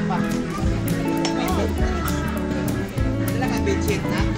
จังหวัแล้วก็เป็นเช็ดนะ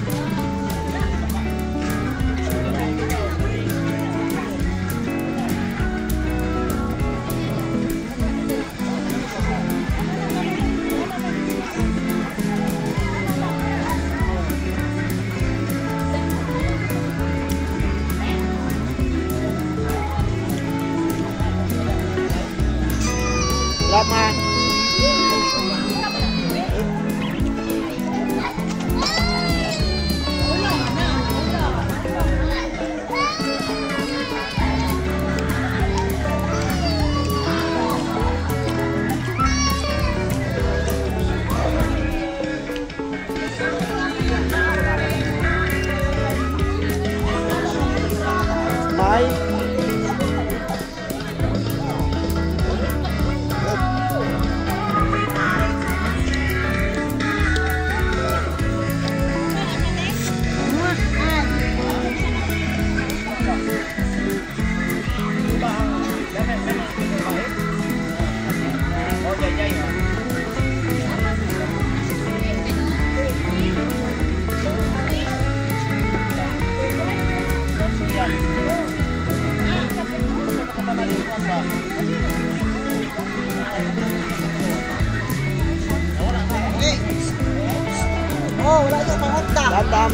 yung pangunta. Dadam.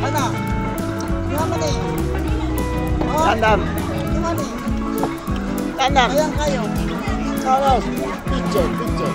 Ano? Yung ano ni? Oh, Dadam. yung ano ni? Dadam. Ayan kayo. Carlos. Picture, picture.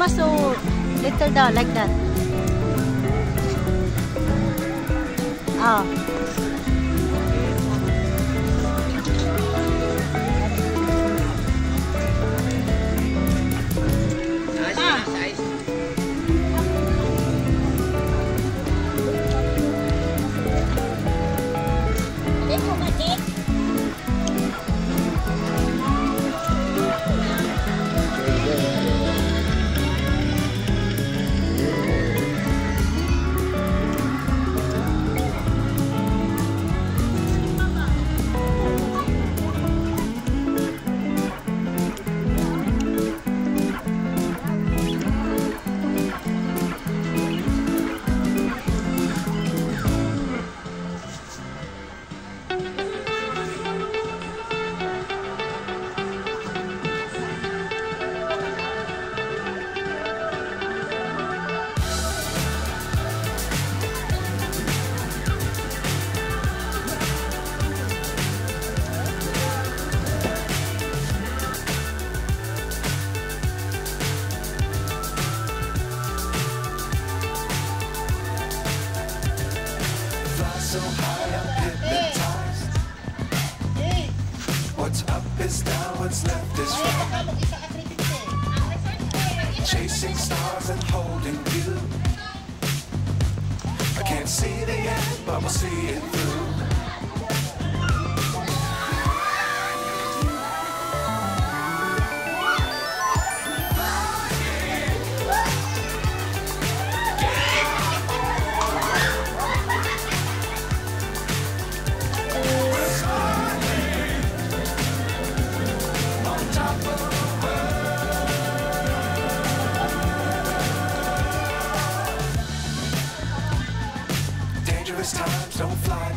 must do little down like that. Ah. Fly is down, what's left is right. Chasing stars and holding you. I can't see the end, but we'll see it through.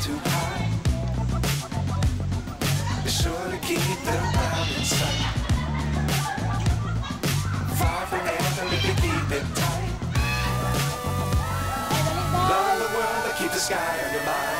too high. Be sure to keep them out in sight. Far forever if you keep it tight. Love the world, but keep the sky on your mind.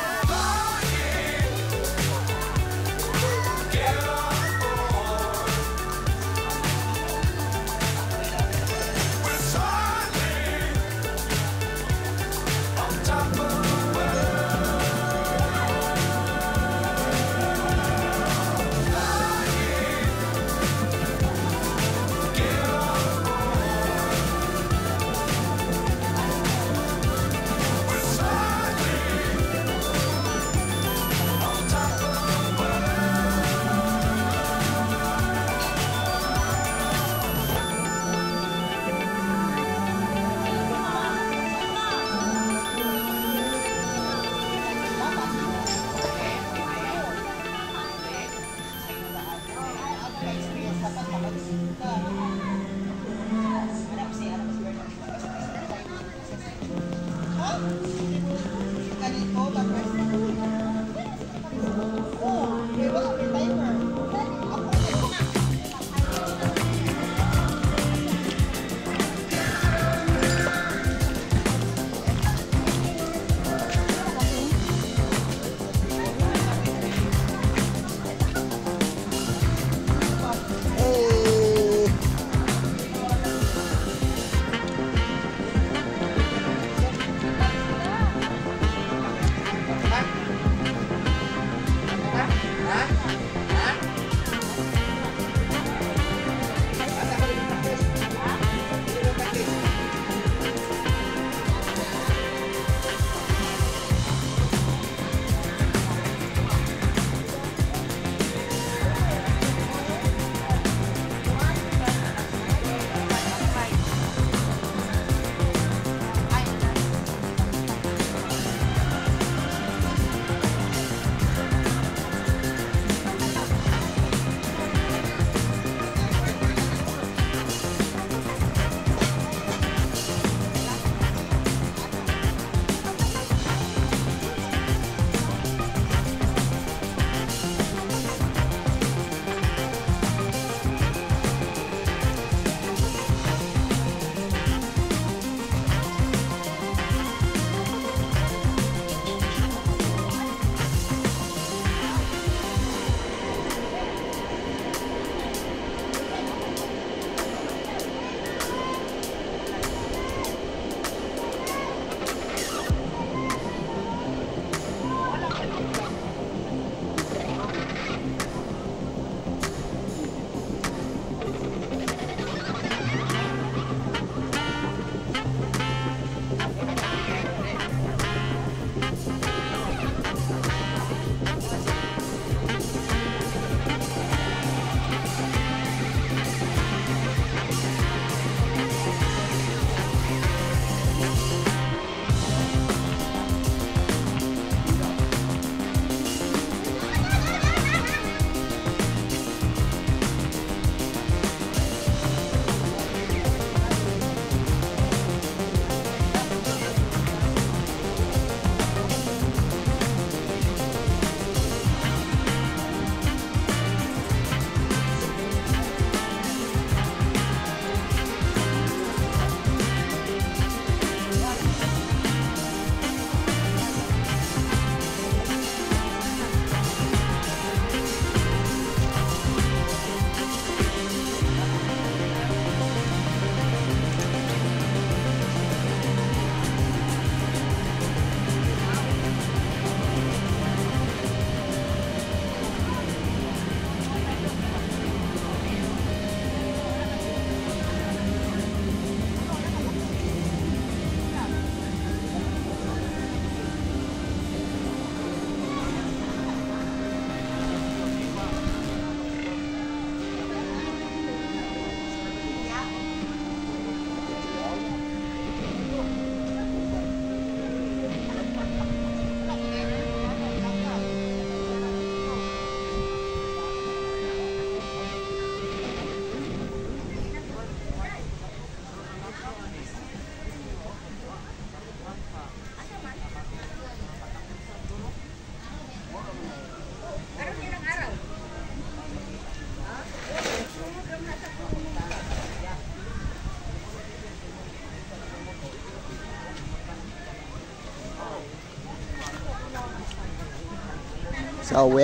So we